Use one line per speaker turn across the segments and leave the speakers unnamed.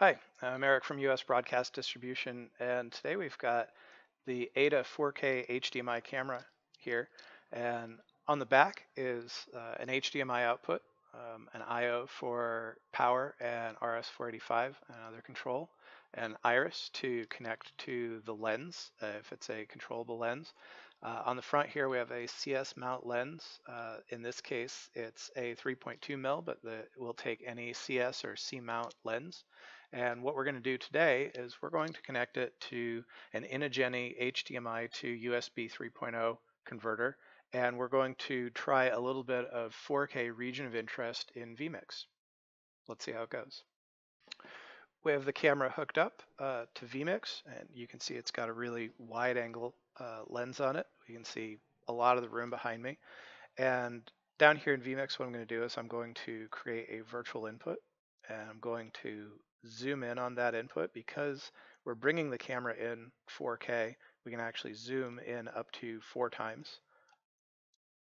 Hi, I'm Eric from US Broadcast Distribution, and today we've got the AIDA 4K HDMI camera here. And on the back is uh, an HDMI output, um, an I.O. for power and RS-485 and other control, an iris to connect to the lens uh, if it's a controllable lens. Uh, on the front here we have a CS mount lens. Uh, in this case it's a 3.2 mil, but the, we'll take any CS or C mount lens. And what we're going to do today is we're going to connect it to an Inogeni HDMI to USB 3.0 converter, and we're going to try a little bit of 4K region of interest in vMix. Let's see how it goes. We have the camera hooked up uh, to vMix, and you can see it's got a really wide angle uh, lens on it. You can see a lot of the room behind me. And down here in vMix, what I'm going to do is I'm going to create a virtual input, and I'm going to zoom in on that input because we're bringing the camera in 4K, we can actually zoom in up to four times.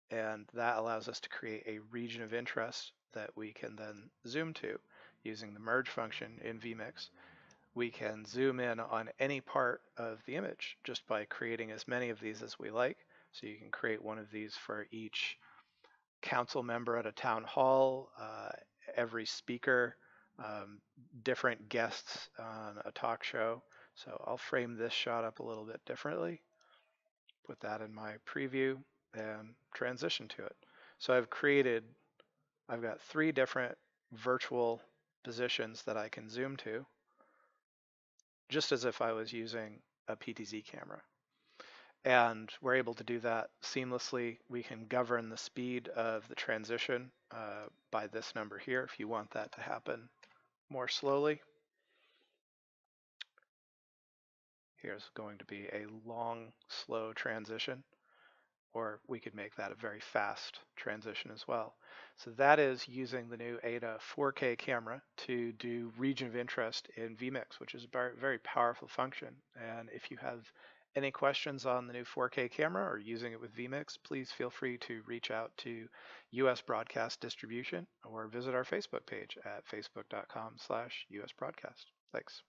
And that allows us to create a region of interest that we can then zoom to using the merge function in vMix. We can zoom in on any part of the image just by creating as many of these as we like. So you can create one of these for each council member at a town hall, uh, every speaker, um, different guests on a talk show. So I'll frame this shot up a little bit differently, put that in my preview and transition to it. So I've created, I've got three different virtual positions that I can zoom to, just as if I was using a PTZ camera. And we're able to do that seamlessly. We can govern the speed of the transition uh, by this number here if you want that to happen more slowly. Here's going to be a long, slow transition, or we could make that a very fast transition as well. So that is using the new AIDA 4K camera to do region of interest in vMix, which is a very, very powerful function. And if you have any questions on the new 4K camera or using it with vMix, please feel free to reach out to US Broadcast Distribution or visit our Facebook page at facebook.com slash usbroadcast. Thanks.